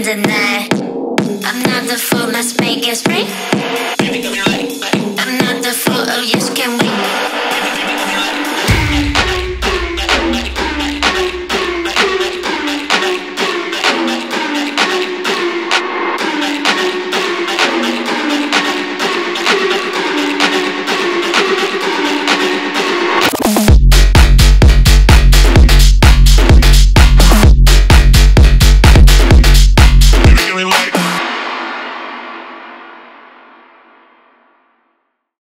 I'm not the fool, Let's make it spring.